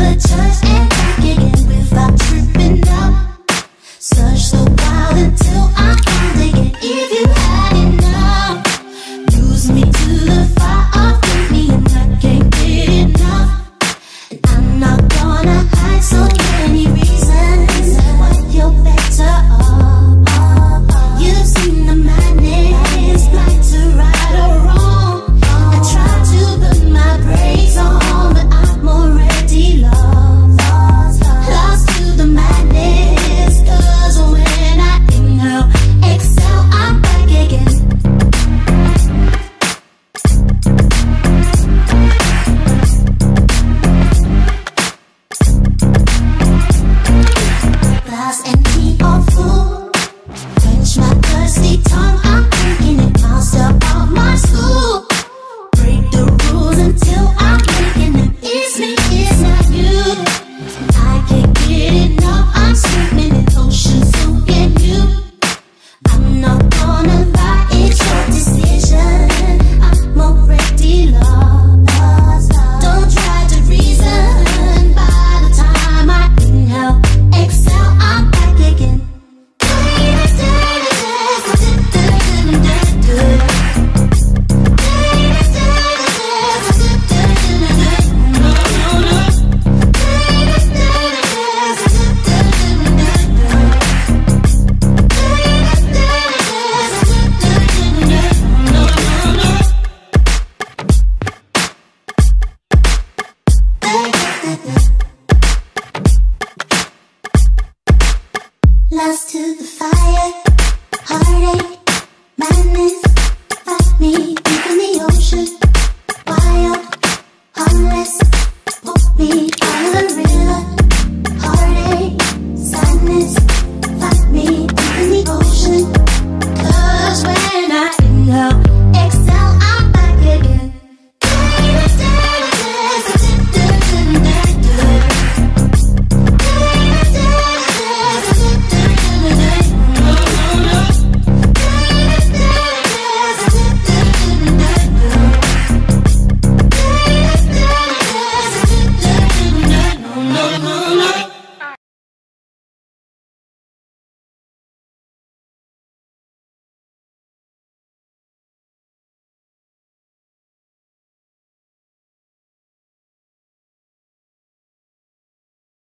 the touch Heartache, madness, me deep in the ocean. Wild, me out of the river. Heartache, sadness.